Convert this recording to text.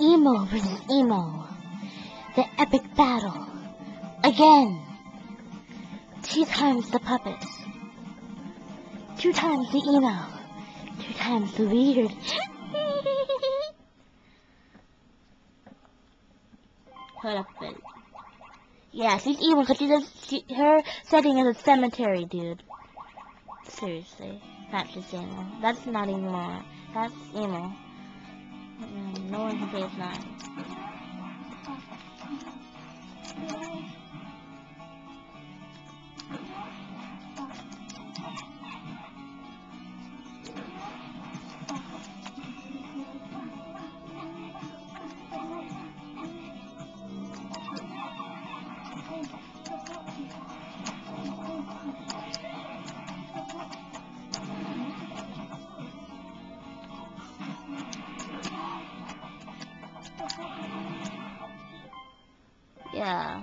Emo versus Emo. The epic battle. Again. Two times the puppet. Two times the emo. Two times the weird. Hold up a bit. Yeah, she's emo because she's a, she, her setting is a cemetery, dude. Seriously. That's just emo. That's not emo. That's emo. No one can it's not. Yeah.